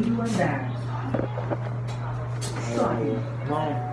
meio andar. História. Não.